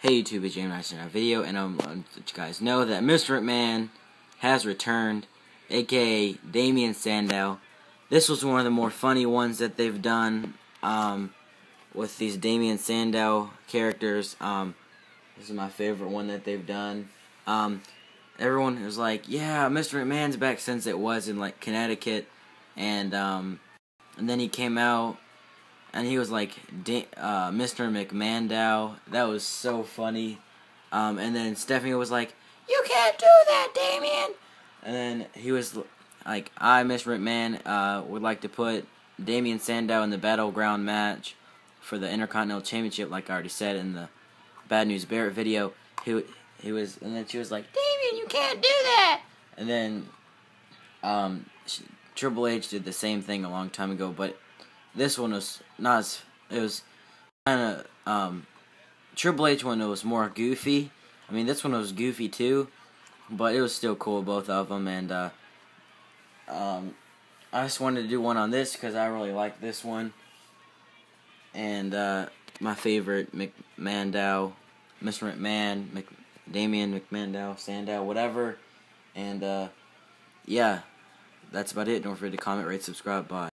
Hey YouTube, it's James Nice in our video, and I'm to let you guys know that Mr. McMahon has returned, aka Damien Sandow. This was one of the more funny ones that they've done um, with these Damien Sandow characters. Um, this is my favorite one that they've done. Um, everyone was like, "Yeah, Mr. McMahon's back," since it was in like Connecticut, and um, and then he came out and he was like uh, Mr. McMandow. That was so funny. Um, and then Stephanie was like, "You can't do that, Damien." And then he was like, "I, Mr. McMahon, uh, would like to put Damien Sandow in the battleground match for the Intercontinental Championship, like I already said in the Bad News Barrett video." He he was, and then she was like, "Damien, you can't do that." And then um, she, Triple H did the same thing a long time ago, but this one was not as it was kind of um, Triple H one was more goofy. I mean, this one was goofy too, but it was still cool both of them. And uh, um, I just wanted to do one on this because I really like this one. And uh, my favorite McMandow, Mr. McMahon, Mc, Damien McMandow, Sandow, whatever. And uh, yeah, that's about it. Don't forget to comment, rate, subscribe. Bye.